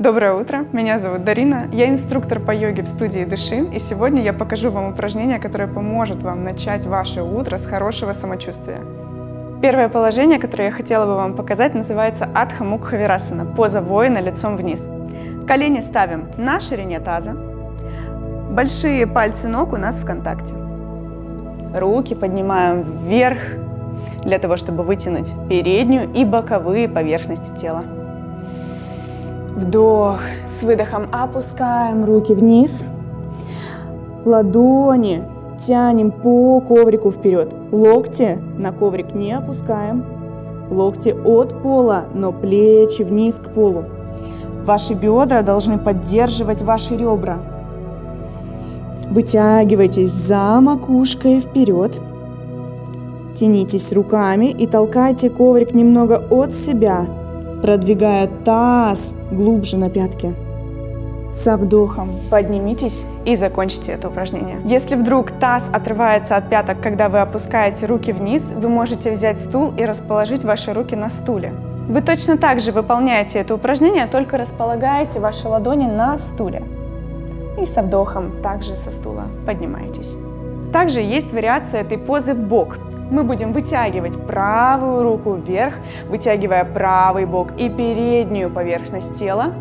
Доброе утро, меня зовут Дарина, я инструктор по йоге в студии Дыши, и сегодня я покажу вам упражнение, которое поможет вам начать ваше утро с хорошего самочувствия. Первое положение, которое я хотела бы вам показать, называется Адха Мукхавирасана, поза воина лицом вниз. Колени ставим на ширине таза, большие пальцы ног у нас в контакте. Руки поднимаем вверх для того, чтобы вытянуть переднюю и боковые поверхности тела. Вдох. С выдохом опускаем руки вниз. Ладони тянем по коврику вперед. Локти на коврик не опускаем. Локти от пола, но плечи вниз к полу. Ваши бедра должны поддерживать ваши ребра. Вытягивайтесь за макушкой вперед. Тянитесь руками и толкайте коврик немного от себя, продвигая таз глубже на пятки. Со вдохом поднимитесь и закончите это упражнение. Если вдруг таз отрывается от пяток, когда вы опускаете руки вниз, вы можете взять стул и расположить ваши руки на стуле. Вы точно так же выполняете это упражнение, только располагаете ваши ладони на стуле. И со вдохом также со стула поднимаетесь. Также есть вариация этой позы в бок мы будем вытягивать правую руку вверх, вытягивая правый бок и переднюю поверхность тела.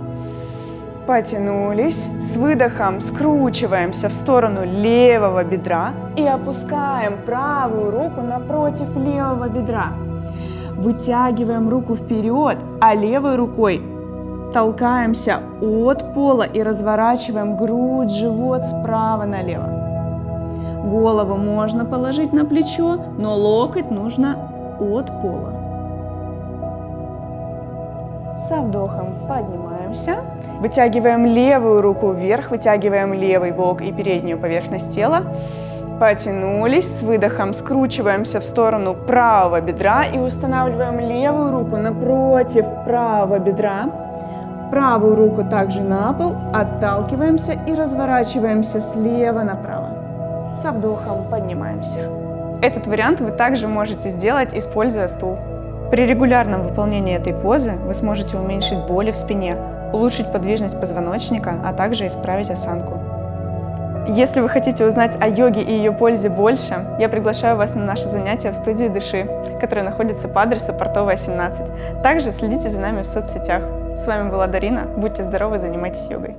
Потянулись. С выдохом скручиваемся в сторону левого бедра и опускаем правую руку напротив левого бедра. Вытягиваем руку вперед, а левой рукой толкаемся от пола и разворачиваем грудь, живот справа налево. Голову можно положить на плечо, но локоть нужно от пола. Со вдохом поднимаемся. Вытягиваем левую руку вверх, вытягиваем левый бок и переднюю поверхность тела. Потянулись, с выдохом скручиваемся в сторону правого бедра и устанавливаем левую руку напротив правого бедра. Правую руку также на пол, отталкиваемся и разворачиваемся слева направо. Со вдохом поднимаемся. Этот вариант вы также можете сделать, используя стул. При регулярном выполнении этой позы вы сможете уменьшить боли в спине, улучшить подвижность позвоночника, а также исправить осанку. Если вы хотите узнать о йоге и ее пользе больше, я приглашаю вас на наше занятие в студии Дыши, которая находится по адресу Портовая, 17. Также следите за нами в соцсетях. С вами была Дарина. Будьте здоровы, занимайтесь йогой.